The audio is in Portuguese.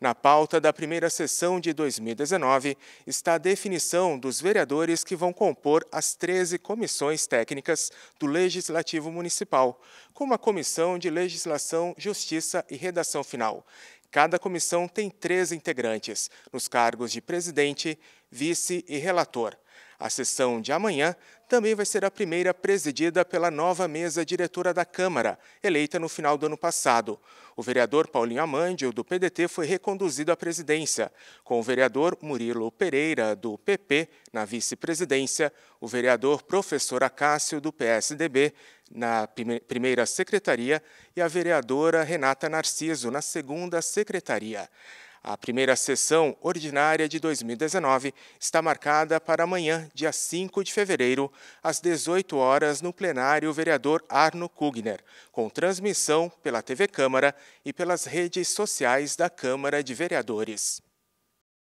Na pauta da primeira sessão de 2019 está a definição dos vereadores que vão compor as 13 comissões técnicas do Legislativo Municipal, como a Comissão de Legislação, Justiça e Redação Final. Cada comissão tem três integrantes, nos cargos de presidente, vice e relator. A sessão de amanhã também vai ser a primeira presidida pela nova mesa diretora da Câmara, eleita no final do ano passado. O vereador Paulinho Amandio, do PDT, foi reconduzido à presidência, com o vereador Murilo Pereira, do PP, na vice-presidência, o vereador professor Acácio, do PSDB, na primeira secretaria e a vereadora Renata Narciso, na segunda secretaria. A primeira sessão ordinária de 2019 está marcada para amanhã, dia 5 de fevereiro, às 18 horas, no plenário vereador Arno Kugner, com transmissão pela TV Câmara e pelas redes sociais da Câmara de Vereadores.